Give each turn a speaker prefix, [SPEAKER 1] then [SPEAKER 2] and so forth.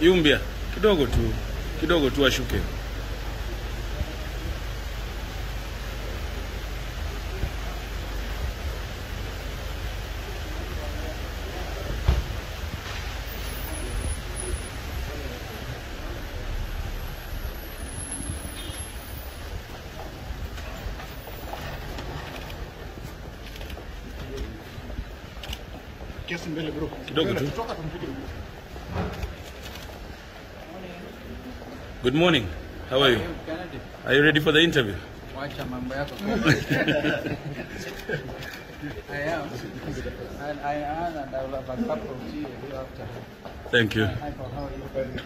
[SPEAKER 1] Yumbia kidogo tu, kidogo tu ashuke.
[SPEAKER 2] Kiasi mbele bro.
[SPEAKER 1] Kidogo tu.
[SPEAKER 2] toka tumpige.
[SPEAKER 1] Good morning. How are you? Are you ready for the interview?
[SPEAKER 3] wacha mambo yako. I am. And I am, and I will have a cup of tea after.
[SPEAKER 1] Thank you.
[SPEAKER 3] Hi, how are you?